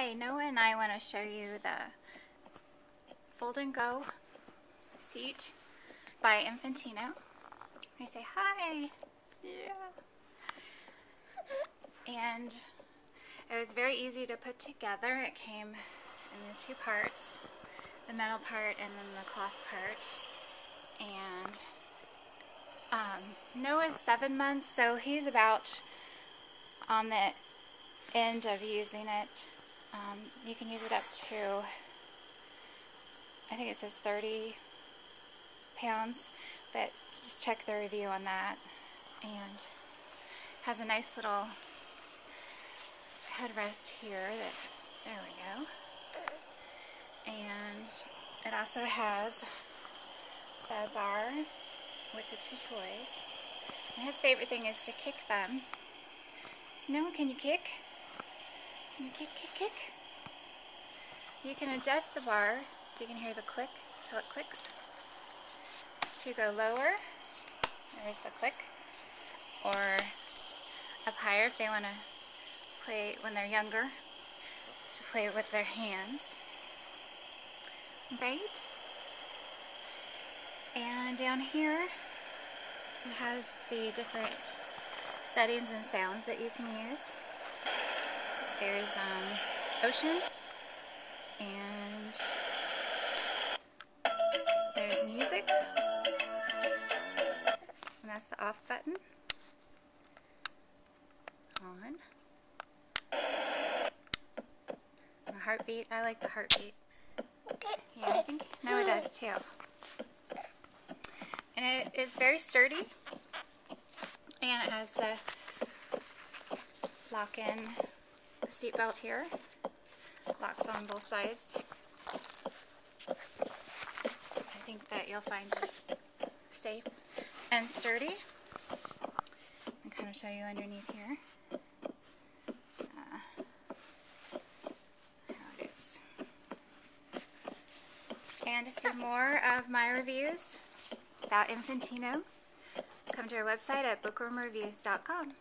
Hi, Noah and I want to show you the Fold and Go seat by Infantino. You say hi? Yeah. And it was very easy to put together. It came in the two parts, the metal part and then the cloth part. And um, Noah's seven months, so he's about on the end of using it. Um, you can use it up to, I think it says 30 pounds, but just check the review on that. And has a nice little headrest here that, there we go. And it also has a bar with the two toys. And his favorite thing is to kick them. No, can you kick? You kick, kick, kick? You can adjust the bar. You can hear the click till it clicks. To go lower, there's the click. Or up higher if they want to play when they're younger, to play with their hands. Right? And down here, it has the different settings and sounds that you can use. There's um, ocean, and there's music, and that's the off button. On. The heartbeat, I like the heartbeat. Yeah, I think Noah does too. And it is very sturdy. And it has the lock-in seatbelt here. Locks on both sides. I think that you'll find it safe and sturdy. I'll kind of show you underneath here. Uh, it is. And to see more of my reviews about Infantino, come to our website at bookwormreviews.com.